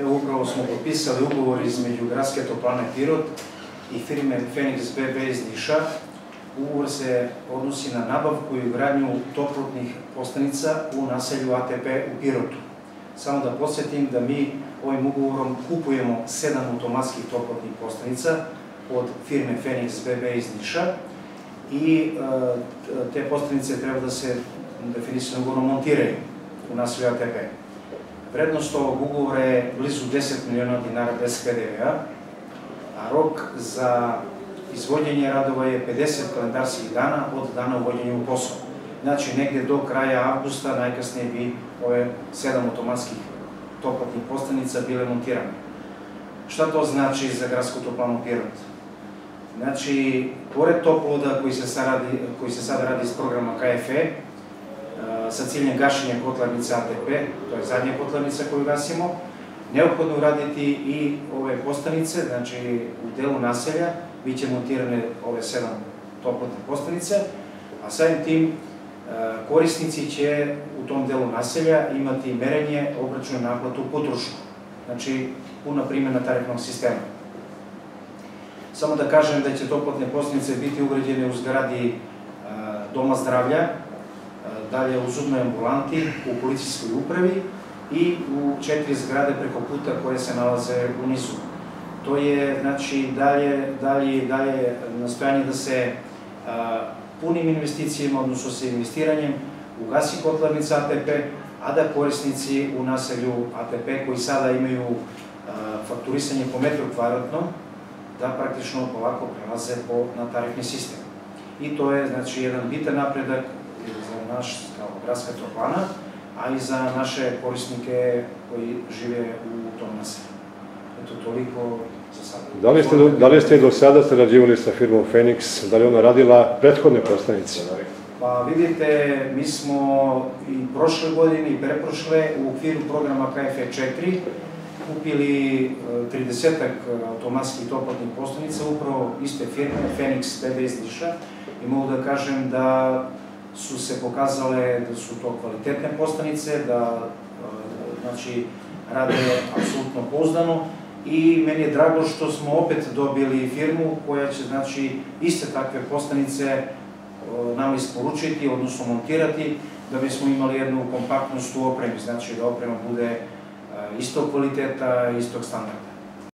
Evo upravo smo potpisali ugovor između Gradske toplane Pirot i firme Phoenix BB iz Niša. Ugovor se odnosi na nabavku i ugradnju toplotnih postanica u naselju ATP u Pirotu. Samo da podsjetim da mi ovim ugovorom kupujemo sedam automatskih toplotnih postanica od firme Phoenix BB iz Niša i e, te postanice treba da se definisano ugovorom montiraju u naselju ATP. Вредноста овог уговор е близу 10 милиона динара без ПДВА, а рок за изводење радова е 50 календарски дана од дана уводење во посол. Значи, негде до краја августа најкасне би ове 7 автоматски топлатни постаница биле монтирани. Шта тоа значи за градското toplano Pirot? Znači, pored toploda се сада ради, ради с програма КФЕ, sa ciljem gašenja kotlarnice ATP, to je zadnja kotlarnica koju gasimo, neophodno uraditi i ove postanice, znači u delu naselja bit će montirane ove sedam toplotne postanice, a samim tim korisnici će u tom delu naselja imati merenje, obračunu naplatu potrošku. Znači, puna primjena tarifnog sistema. Samo da kažem da će toplotne postanice biti ugrađene u zgradi Doma zdravlja, dalje u zubnoj ambulanti, u policijskoj upravi i u četiri zgrade preko puta koje se nalaze u nizu. To je, znači, dalje, dalje, dalje nastojanje da se a, punim investicijama, odnosno sa investiranjem, ugasi kotlarnica ATP, a da korisnici u naselju ATP koji sada imaju a, fakturisanje po metru kvadratnom, da praktično polako prelaze po, na tarifni sistem. I to je, znači, jedan bitan napredak naš kao gradska toplana, a i za naše korisnike koji žive u tom naselju. Eto, toliko za sada. Da li ste, da li ste do sada sarađivali sa firmom Phoenix, da li ona radila prethodne postanice? Pa vidite, mi smo i prošle godine i preprošle u okviru programa KFE 4 kupili 30 e, automatskih toplotnih postanica, upravo iste firme, Phoenix BB iz Niša, i mogu da kažem da su se pokazale da su to kvalitetne postanice, da znači, rade apsolutno pouzdano i meni je drago što smo opet dobili firmu koja će znači iste takve postanice nama isporučiti, odnosno montirati, da bismo imali jednu kompaktnost u opremi, znači da oprema bude istog kvaliteta, istog standarda.